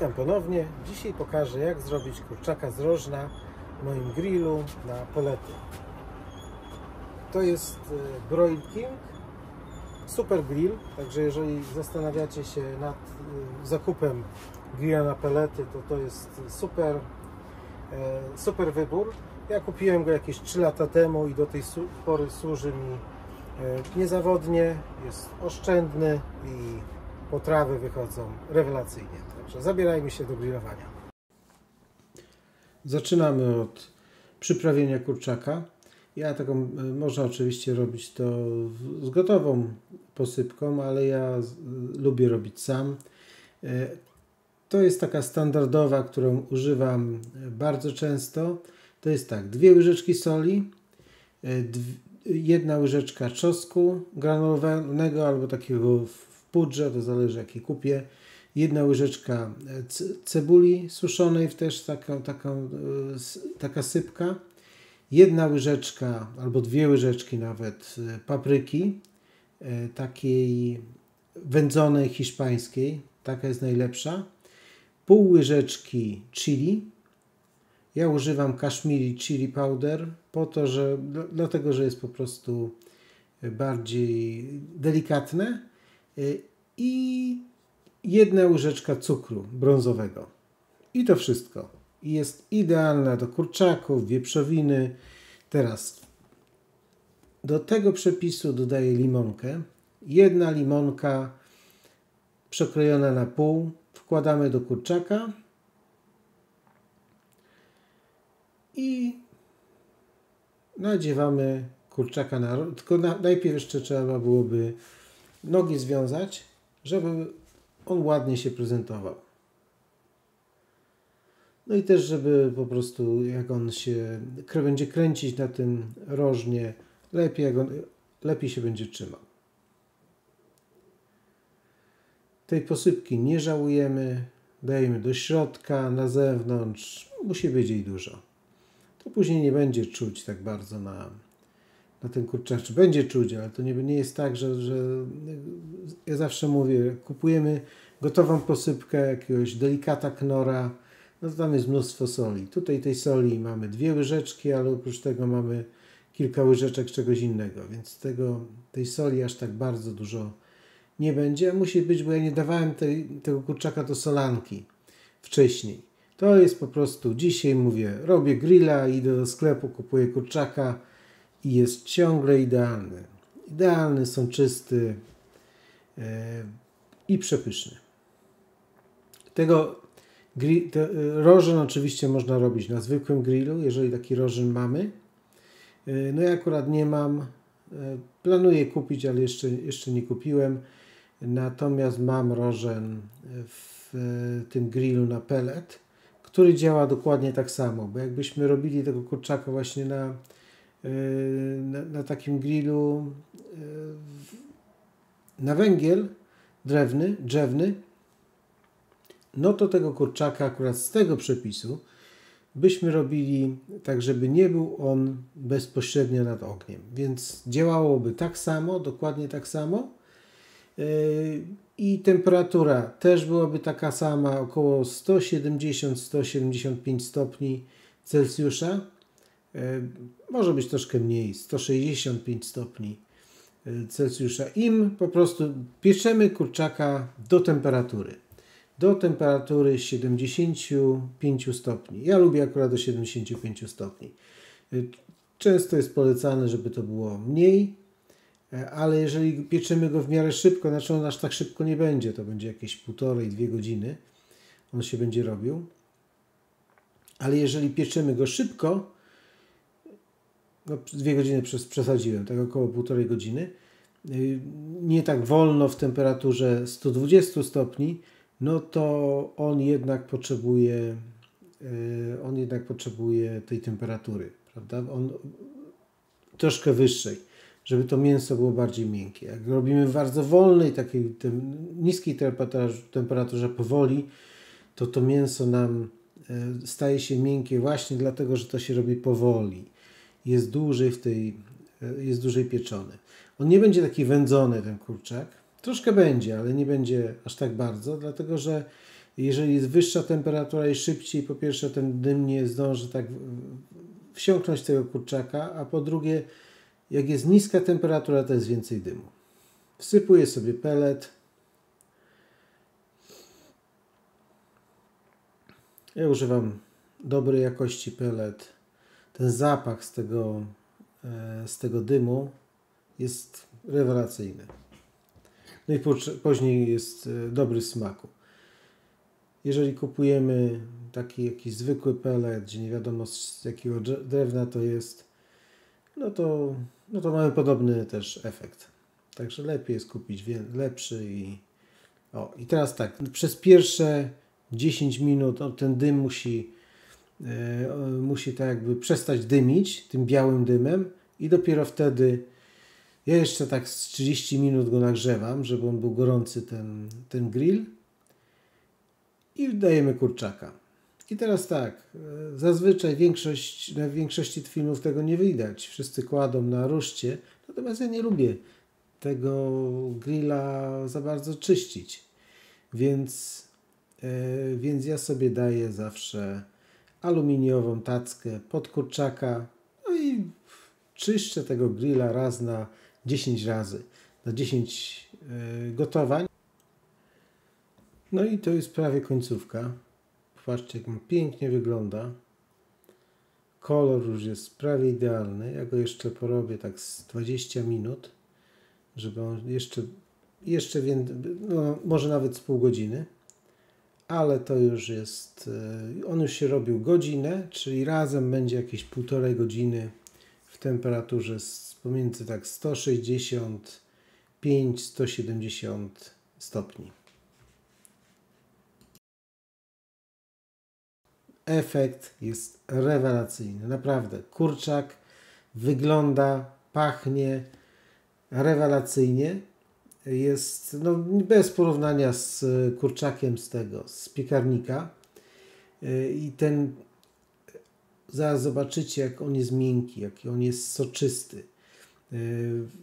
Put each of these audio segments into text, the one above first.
Witam ponownie. Dzisiaj pokażę jak zrobić kurczaka z rożna w moim grillu na pelety. To jest e, Broil King Super Grill, także jeżeli zastanawiacie się nad e, zakupem grilla na pelety, to to jest super, e, super wybór. Ja kupiłem go jakieś 3 lata temu i do tej pory służy mi niezawodnie, jest oszczędny i potrawy wychodzą rewelacyjnie. Także zabierajmy się do grillowania. Zaczynamy od przyprawienia kurczaka. Ja taką, można oczywiście robić to z gotową posypką, ale ja lubię robić sam. E, to jest taka standardowa, którą używam bardzo często. To jest tak, dwie łyżeczki soli, e, jedna łyżeczka czosnku granulowanego albo takiego w pudrze, to zależy jaki kupię, jedna łyżeczka e, cebuli suszonej, też taką, taką, e, taka sypka, jedna łyżeczka albo dwie łyżeczki nawet e, papryki, takiej wędzonej hiszpańskiej, taka jest najlepsza, pół łyżeczki chili, ja używam kaszmiri chili powder po to, że dlatego, że jest po prostu bardziej delikatne i jedna łyżeczka cukru brązowego. I to wszystko. Jest idealna do kurczaków, wieprzowiny. Teraz do tego przepisu dodaję limonkę. Jedna limonka przekrojona na pół wkładamy do kurczaka i nadziewamy kurczaka na... Tylko na, najpierw jeszcze trzeba byłoby nogi związać, żeby on ładnie się prezentował. No i też, żeby po prostu jak on się będzie kręcić na tym rożnie, lepiej, jak on, lepiej się będzie trzymał. Tej posypki nie żałujemy, dajemy do środka, na zewnątrz, musi być jej dużo. To później nie będzie czuć tak bardzo na, na ten kurczak, czy będzie czuć, ale to nie, nie jest tak, że, że ja zawsze mówię, kupujemy gotową posypkę jakiegoś delikata knora, no to tam jest mnóstwo soli. Tutaj tej soli mamy dwie łyżeczki, ale oprócz tego mamy kilka łyżeczek czegoś innego, więc tego, tej soli aż tak bardzo dużo nie będzie. A musi być, bo ja nie dawałem tej, tego kurczaka do solanki wcześniej. To jest po prostu, dzisiaj mówię, robię grilla, idę do sklepu, kupuję kurczaka, i jest ciągle idealny. Idealny, są czysty e, i przepyszny. Tego te, rożyn oczywiście można robić na zwykłym grillu, jeżeli taki rożyn mamy. E, no ja akurat nie mam. E, planuję kupić, ale jeszcze, jeszcze nie kupiłem. Natomiast mam rożen w tym grillu na pellet, który działa dokładnie tak samo, bo jakbyśmy robili tego kurczaka właśnie na na, na takim grillu na węgiel drewny, drzewny, no to tego kurczaka akurat z tego przepisu byśmy robili tak, żeby nie był on bezpośrednio nad ogniem. Więc działałoby tak samo, dokładnie tak samo. I temperatura też byłaby taka sama, około 170-175 stopni Celsjusza. E, może być troszkę mniej, 165 stopni e, Celsjusza. Im po prostu pieczemy kurczaka do temperatury. Do temperatury 75 stopni. Ja lubię akurat do 75 stopni. E, często jest polecane, żeby to było mniej, ale jeżeli pieczymy go w miarę szybko, znaczy on aż tak szybko nie będzie, to będzie jakieś półtorej, dwie godziny on się będzie robił. Ale jeżeli pieczymy go szybko, no, dwie godziny przesadziłem, tak około półtorej godziny, y, nie tak wolno w temperaturze 120 stopni, no to on jednak potrzebuje y, on jednak potrzebuje tej temperatury, prawda? On troszkę wyższej, żeby to mięso było bardziej miękkie. Jak robimy w bardzo wolnej, takiej niskiej temperaturze, temperaturze powoli, to to mięso nam y, staje się miękkie właśnie dlatego, że to się robi powoli jest dłużej w tej, e, jest dłużej pieczony. On nie będzie taki wędzony, ten kurczak. Troszkę będzie, ale nie będzie aż tak bardzo, dlatego że Jeżeli jest wyższa temperatura i szybciej, po pierwsze ten dym nie zdąży tak wsiąknąć tego kurczaka, a po drugie, jak jest niska temperatura, to jest więcej dymu. Wsypuję sobie pelet. Ja używam dobrej jakości pelet. Ten zapach z tego, e, z tego dymu jest rewelacyjny. No i później jest e, dobry smaku. Jeżeli kupujemy taki jakiś zwykły pelet, gdzie nie wiadomo z jakiego drewna to jest, no to, no to mamy podobny też efekt. Także lepiej jest kupić lepszy i o, i teraz tak, przez pierwsze 10 minut no, ten dym musi, musi tak jakby przestać dymić tym białym dymem i dopiero wtedy ja jeszcze tak z 30 minut go nagrzewam, żeby on był gorący ten, ten grill i dajemy kurczaka. I teraz tak, e, zazwyczaj większość, na większości filmów tego nie widać. Wszyscy kładą na ruszcie, natomiast ja nie lubię tego grilla za bardzo czyścić. Więc, e, więc ja sobie daję zawsze aluminiową tackę pod kurczaka no i czyszczę tego grilla raz na 10 razy, na 10 e, gotowań. No i to jest prawie końcówka. Patrzcie, jak on pięknie wygląda. Kolor już jest prawie idealny. Ja go jeszcze porobię tak z 20 minut, żeby on jeszcze, jeszcze więcej, no, może nawet z pół godziny. Ale to już jest, e, on już się robił godzinę, czyli razem będzie jakieś półtorej godziny w temperaturze pomiędzy tak 165-170 stopni. efekt jest rewelacyjny. Naprawdę. Kurczak wygląda, pachnie rewelacyjnie. Jest no, bez porównania z kurczakiem z tego, z piekarnika. I ten, zaraz zobaczycie, jak on jest miękki, jak on jest soczysty.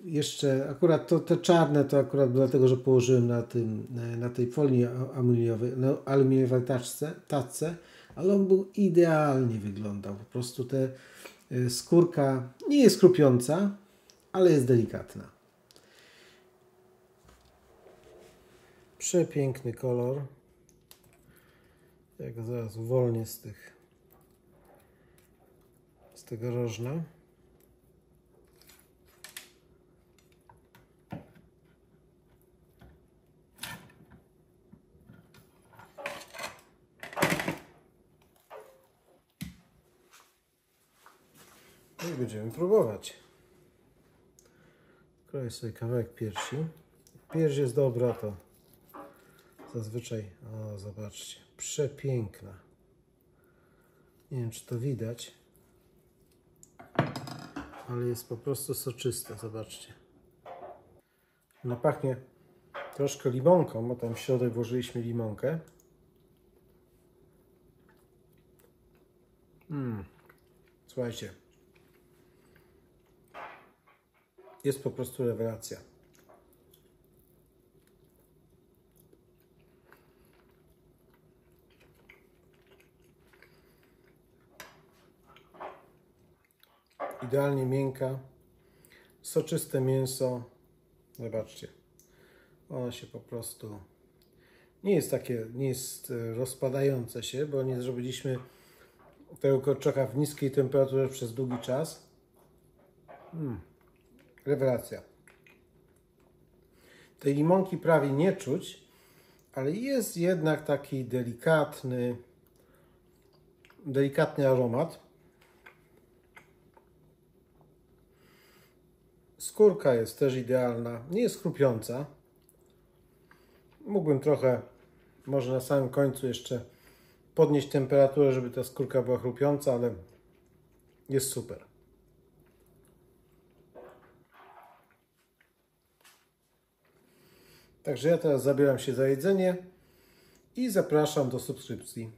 Jeszcze akurat to, te czarne to akurat dlatego, że położyłem na, tym, na tej folii aluminiowej, no, aluminiowej taczce, tacce, ale on był idealnie wyglądał. Po prostu te skórka nie jest krupiąca, ale jest delikatna. Przepiękny kolor. Jak zaraz uwolnię z tych z tego rożna. No i będziemy próbować. Kroję sobie kawałek piersi. Pierś jest dobra, to zazwyczaj, o zobaczcie, przepiękna. Nie wiem, czy to widać, ale jest po prostu soczysta, zobaczcie. No pachnie troszkę limonką, bo tam w środek włożyliśmy limonkę. Mmm, słuchajcie, jest po prostu rewelacja. Idealnie miękka, soczyste mięso. Zobaczcie, ono się po prostu nie jest takie, nie jest e, rozpadające się, bo nie zrobiliśmy tego kurczaka w niskiej temperaturze przez długi czas. Mm. Rewelacja. Tej limonki prawie nie czuć, ale jest jednak taki delikatny, delikatny aromat. Skórka jest też idealna, nie jest chrupiąca. Mógłbym trochę, może na samym końcu jeszcze podnieść temperaturę, żeby ta skórka była chrupiąca, ale jest super. Także ja teraz zabieram się za jedzenie i zapraszam do subskrypcji.